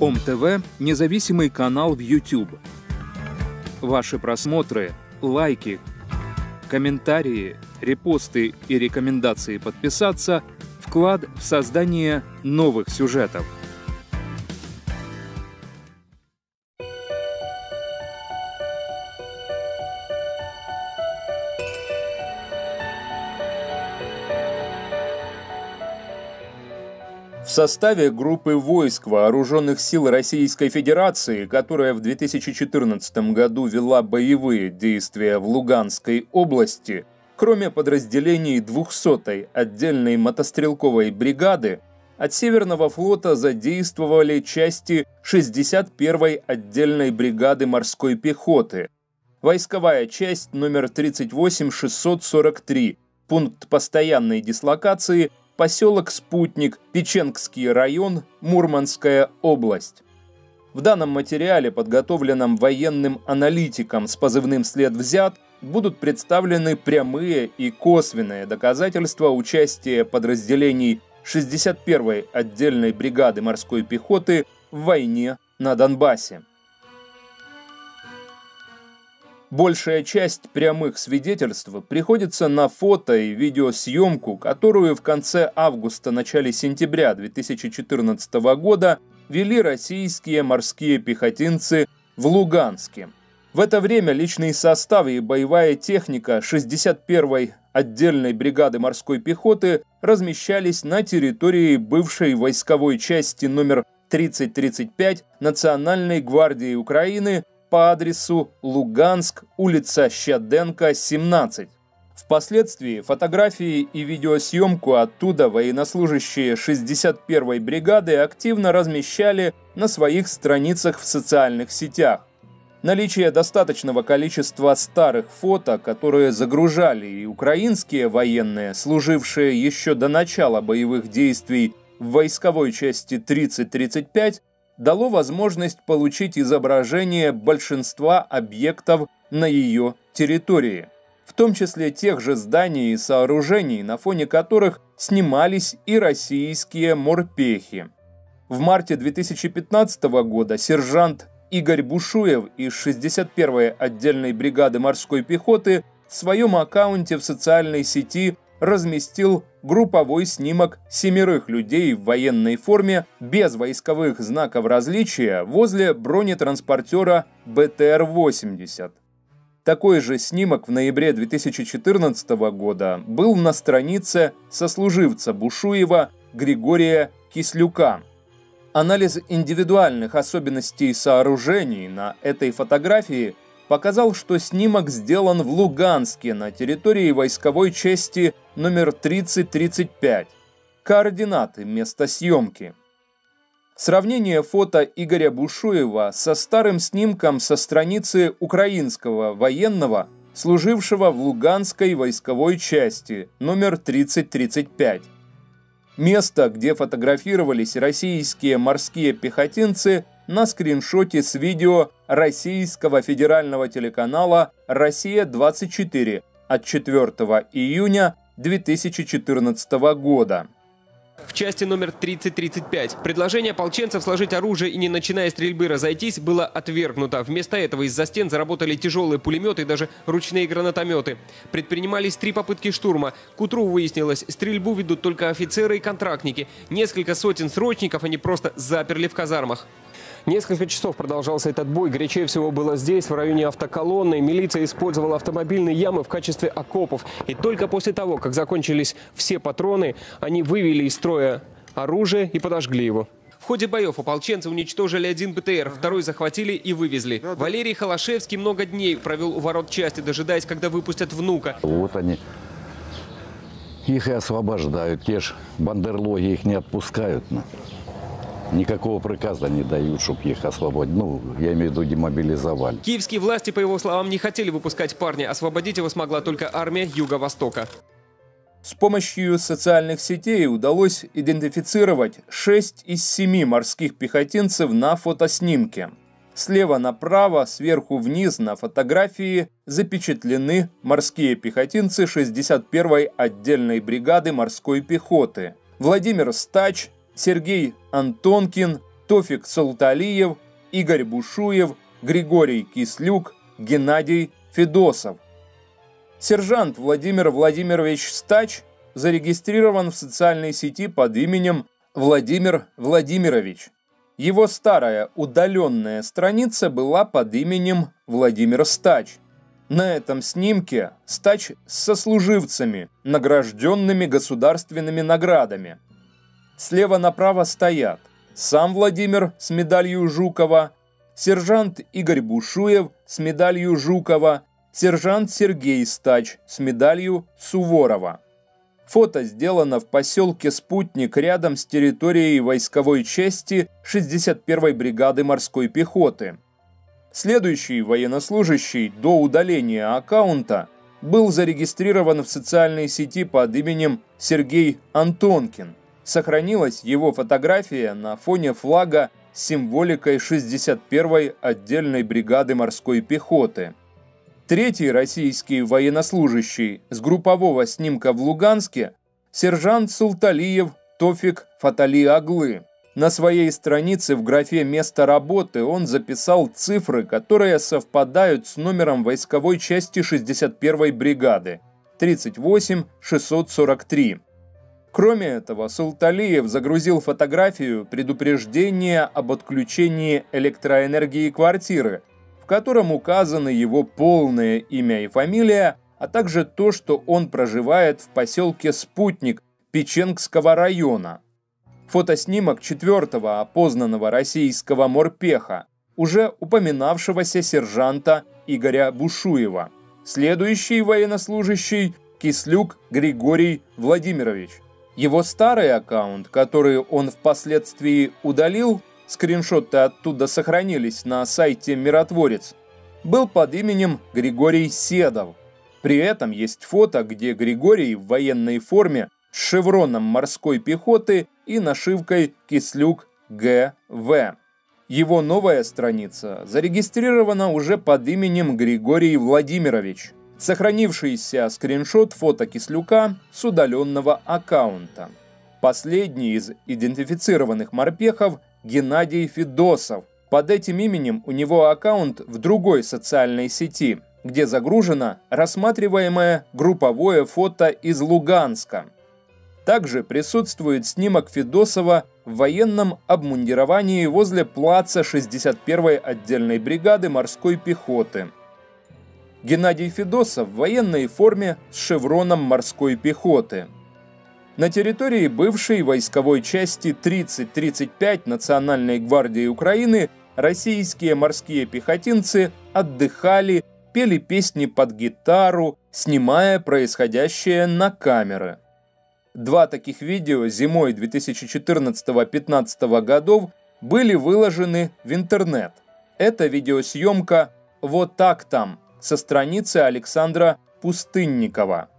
ОМ-ТВ – независимый канал в YouTube. Ваши просмотры, лайки, комментарии, репосты и рекомендации подписаться – вклад в создание новых сюжетов – составе группы войск Вооруженных сил Российской Федерации, которая в 2014 году вела боевые действия в Луганской области, кроме подразделений 200-й отдельной мотострелковой бригады, от Северного флота задействовали части 61-й отдельной бригады морской пехоты, войсковая часть номер 38643, пункт постоянной дислокации – поселок Спутник, Печенгский район, Мурманская область. В данном материале, подготовленном военным аналитиком с позывным «След взят», будут представлены прямые и косвенные доказательства участия подразделений 61-й отдельной бригады морской пехоты в войне на Донбассе. Большая часть прямых свидетельств приходится на фото и видеосъемку, которую в конце августа-начале сентября 2014 года вели российские морские пехотинцы в Луганске. В это время личный состав и боевая техника 61-й отдельной бригады морской пехоты размещались на территории бывшей войсковой части номер 3035 Национальной гвардии Украины по адресу Луганск, улица Щаденко, 17. Впоследствии фотографии и видеосъемку оттуда военнослужащие 61-й бригады активно размещали на своих страницах в социальных сетях. Наличие достаточного количества старых фото, которые загружали и украинские военные, служившие еще до начала боевых действий в войсковой части 3035, дало возможность получить изображение большинства объектов на ее территории, в том числе тех же зданий и сооружений, на фоне которых снимались и российские морпехи. В марте 2015 года сержант Игорь Бушуев из 61-й отдельной бригады морской пехоты в своем аккаунте в социальной сети разместил групповой снимок семерых людей в военной форме без войсковых знаков различия возле бронетранспортера БТР-80. Такой же снимок в ноябре 2014 года был на странице сослуживца Бушуева Григория Кислюка. Анализ индивидуальных особенностей сооружений на этой фотографии показал, что снимок сделан в Луганске на территории войсковой части номер 3035. Координаты места съемки. Сравнение фото Игоря Бушуева со старым снимком со страницы украинского военного, служившего в Луганской войсковой части номер 3035. Место, где фотографировались российские морские пехотинцы, на скриншоте с видео российского федерального телеканала «Россия-24» от 4 июня 2014 года. В части номер 3035 предложение ополченцев сложить оружие и не начиная стрельбы разойтись было отвергнуто. Вместо этого из-за стен заработали тяжелые пулеметы и даже ручные гранатометы. Предпринимались три попытки штурма. К утру выяснилось, стрельбу ведут только офицеры и контрактники. Несколько сотен срочников они просто заперли в казармах. Несколько часов продолжался этот бой. Горячее всего было здесь, в районе автоколонны. Милиция использовала автомобильные ямы в качестве окопов. И только после того, как закончились все патроны, они вывели из строя оружие и подожгли его. В ходе боев ополченцы уничтожили один БТР, второй захватили и вывезли. Валерий Холошевский много дней провел у ворот части, дожидаясь, когда выпустят внука. Вот они их и освобождают. Те же бандерлоги их не отпускают. Никакого приказа не дают, чтобы их освободить. Ну, я имею в виду демобилизовали. Киевские власти, по его словам, не хотели выпускать парня. Освободить его смогла только армия Юго-Востока. С помощью социальных сетей удалось идентифицировать 6 из 7 морских пехотинцев на фотоснимке. Слева направо, сверху вниз на фотографии запечатлены морские пехотинцы 61-й отдельной бригады морской пехоты. Владимир Стач, Сергей Антонкин, Тофик Салталиев, Игорь Бушуев, Григорий Кислюк, Геннадий Федосов. Сержант Владимир Владимирович Стач зарегистрирован в социальной сети под именем Владимир Владимирович. Его старая удаленная страница была под именем Владимир Стач. На этом снимке Стач с сослуживцами, награжденными государственными наградами. Слева направо стоят сам Владимир с медалью Жукова, сержант Игорь Бушуев с медалью Жукова, сержант Сергей Стач с медалью Суворова. Фото сделано в поселке Спутник рядом с территорией войсковой части 61-й бригады морской пехоты. Следующий военнослужащий до удаления аккаунта был зарегистрирован в социальной сети под именем Сергей Антонкин. Сохранилась его фотография на фоне флага с символикой 61-й отдельной бригады морской пехоты – Третий российский военнослужащий с группового снимка в Луганске – сержант Султалиев Тофик Фатали Аглы. На своей странице в графе «Место работы» он записал цифры, которые совпадают с номером войсковой части 61-й бригады – 38643. Кроме этого, Султалиев загрузил фотографию предупреждения об отключении электроэнергии квартиры – в котором указаны его полное имя и фамилия, а также то, что он проживает в поселке Спутник Печенгского района. Фотоснимок четвертого опознанного российского морпеха, уже упоминавшегося сержанта Игоря Бушуева. Следующий военнослужащий – Кислюк Григорий Владимирович. Его старый аккаунт, который он впоследствии удалил – скриншоты оттуда сохранились на сайте «Миротворец», был под именем Григорий Седов. При этом есть фото, где Григорий в военной форме с шевроном морской пехоты и нашивкой «Кислюк ГВ». Его новая страница зарегистрирована уже под именем Григорий Владимирович. Сохранившийся скриншот фото Кислюка с удаленного аккаунта. Последний из идентифицированных морпехов Геннадий Федосов. Под этим именем у него аккаунт в другой социальной сети, где загружено рассматриваемое групповое фото из Луганска. Также присутствует снимок Федосова в военном обмундировании возле плаца 61-й отдельной бригады морской пехоты. Геннадий Федосов в военной форме с шевроном морской пехоты – на территории бывшей войсковой части 3035 Национальной гвардии Украины российские морские пехотинцы отдыхали, пели песни под гитару, снимая происходящее на камеры. Два таких видео зимой 2014-15 годов были выложены в интернет. Это видеосъемка «Вот так там» со страницы Александра Пустынникова –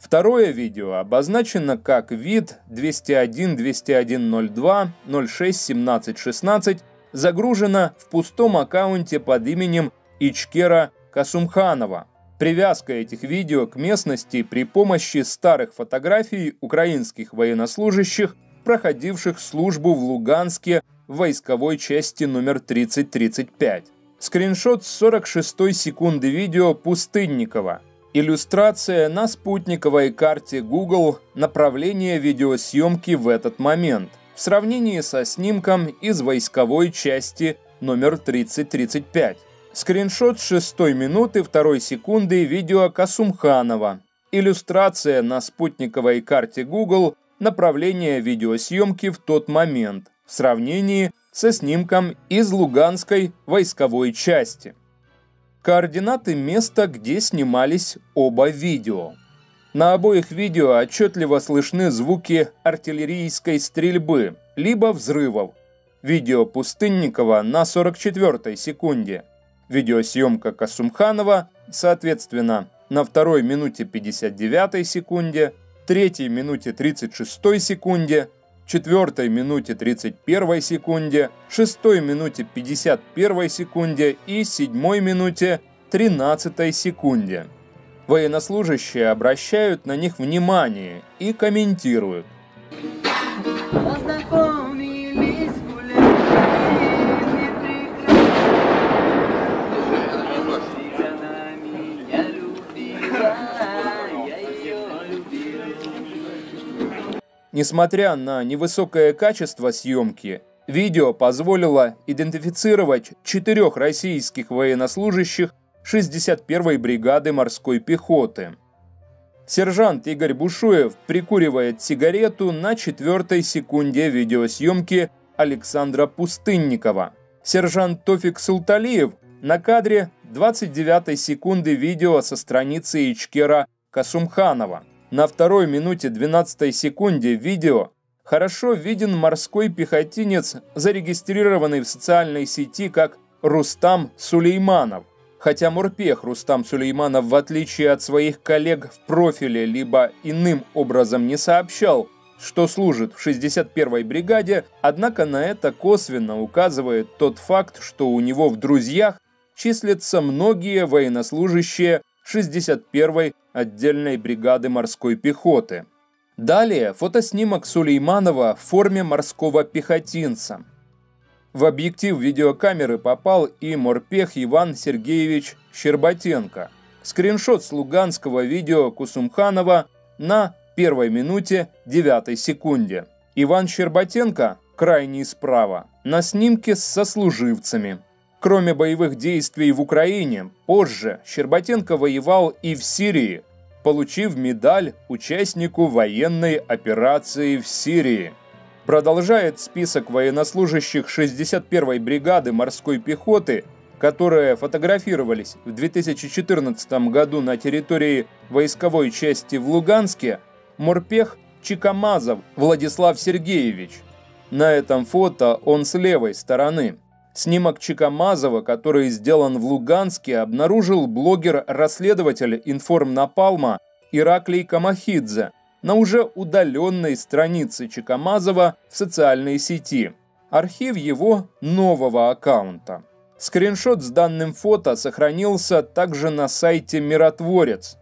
Второе видео обозначено как вид 201-201-02-06-17-16, загружено в пустом аккаунте под именем Ичкера Касумханова. Привязка этих видео к местности при помощи старых фотографий украинских военнослужащих, проходивших службу в Луганске в войсковой части номер 3035. Скриншот с 46 секунды видео Пустынникова – Иллюстрация на спутниковой карте Google направления видеосъемки в этот момент в сравнении со снимком из войсковой части номер 3035. Скриншот с 6 минуты 2 секунды видео Касумханова. Иллюстрация на спутниковой карте Google направления видеосъемки в тот момент в сравнении со снимком из Луганской войсковой части координаты места, где снимались оба видео. На обоих видео отчетливо слышны звуки артиллерийской стрельбы, либо взрывов. Видео Пустынникова на 44 секунде. Видеосъемка Касумханова, соответственно, на 2 минуте 59 секунде, 3 минуте 36 секунде, 4 минуте 31 секунде, 6 минуте 51 секунде и 7 минуте 13 секунде. Военнослужащие обращают на них внимание и комментируют. Несмотря на невысокое качество съемки, видео позволило идентифицировать четырех российских военнослужащих 61-й бригады морской пехоты. Сержант Игорь Бушуев прикуривает сигарету на четвертой секунде видеосъемки Александра Пустынникова. Сержант Тофик Султалиев на кадре 29 секунды видео со страницы Ичкера Касумханова. На второй минуте 12 секунде видео хорошо виден морской пехотинец, зарегистрированный в социальной сети как Рустам Сулейманов. Хотя морпех Рустам Сулейманов, в отличие от своих коллег в профиле, либо иным образом не сообщал, что служит в 61-й бригаде, однако на это косвенно указывает тот факт, что у него в друзьях числятся многие военнослужащие 61-й отдельной бригады морской пехоты. Далее фотоснимок Сулейманова в форме морского пехотинца. В объектив видеокамеры попал и морпех Иван Сергеевич Щербатенко. Скриншот с луганского видео Кусумханова на первой минуте 9 секунде. Иван Щербатенко крайний справа, на снимке с сослуживцами. Кроме боевых действий в Украине, позже Щербатенко воевал и в Сирии, получив медаль участнику военной операции в Сирии. Продолжает список военнослужащих 61-й бригады морской пехоты, которые фотографировались в 2014 году на территории войсковой части в Луганске, морпех Чикамазов Владислав Сергеевич. На этом фото он с левой стороны – Снимок Чикамазова, который сделан в Луганске, обнаружил блогер-расследователь информнапалма Ираклий Камахидзе на уже удаленной странице Чикамазова в социальной сети. Архив его нового аккаунта. Скриншот с данным фото сохранился также на сайте «Миротворец».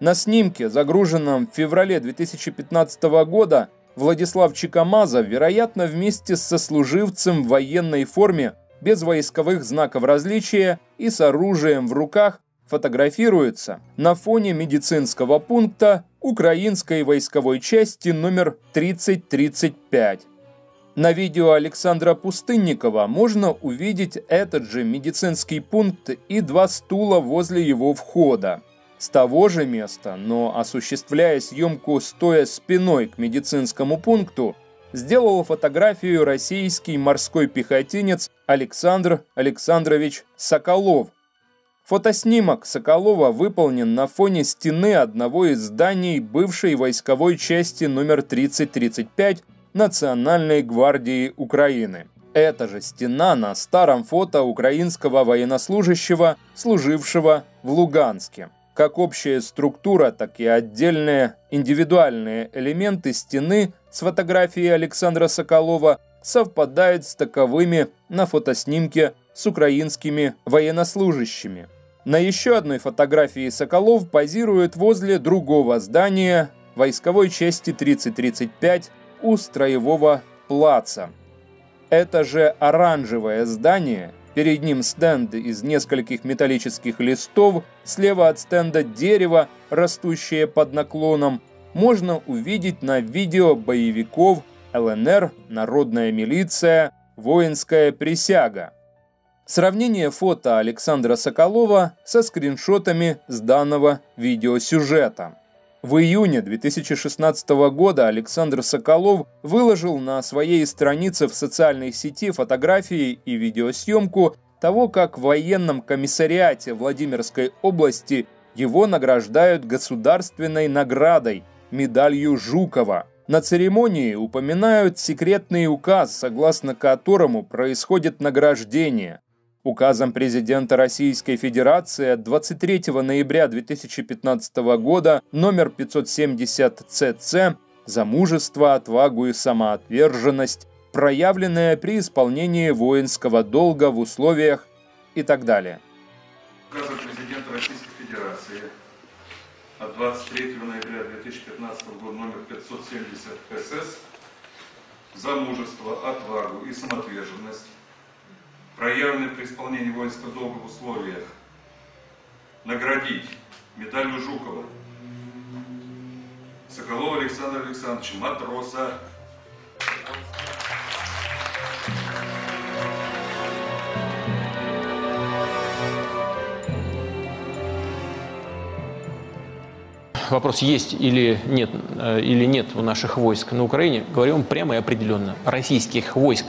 На снимке, загруженном в феврале 2015 года, Владислав Чикамазов, вероятно, вместе с сослуживцем в военной форме, без войсковых знаков различия и с оружием в руках, фотографируется на фоне медицинского пункта украинской войсковой части номер 3035. На видео Александра Пустынникова можно увидеть этот же медицинский пункт и два стула возле его входа с того же места, но осуществляя съемку стоя спиной к медицинскому пункту, сделал фотографию российский морской пехотинец Александр Александрович Соколов. Фотоснимок Соколова выполнен на фоне стены одного из зданий бывшей войсковой части номер 3035 Национальной гвардии Украины. Эта же стена на старом фото украинского военнослужащего, служившего в Луганске. Как общая структура, так и отдельные индивидуальные элементы стены с фотографией Александра Соколова совпадают с таковыми на фотоснимке с украинскими военнослужащими. На еще одной фотографии Соколов позирует возле другого здания войсковой части 3035 у строевого плаца. Это же оранжевое здание – Перед ним стенд из нескольких металлических листов, слева от стенда дерево, растущее под наклоном, можно увидеть на видео боевиков ЛНР, Народная милиция, Воинская присяга. Сравнение фото Александра Соколова со скриншотами с данного видеосюжета. В июне 2016 года Александр Соколов выложил на своей странице в социальной сети фотографии и видеосъемку того, как в военном комиссариате Владимирской области его награждают государственной наградой – медалью Жукова. На церемонии упоминают секретный указ, согласно которому происходит награждение. Указом президента Российской Федерации от 23 ноября 2015 года номер 570 ЦЦ за мужество, отвагу и самоотверженность, проявленное при исполнении воинского долга в условиях и так далее. Указом президента Российской Федерации от 23 ноября 2015 года номер 570 СС за мужество, отвагу и самоотверженность проявленные при исполнении воинского долга в условиях, наградить медалью Жукова Соколова Александра Александровича, матроса. вопрос есть или нет, э, или нет у наших войск на Украине, говорим прямо и определенно. Российских войск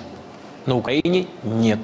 на Украине нет.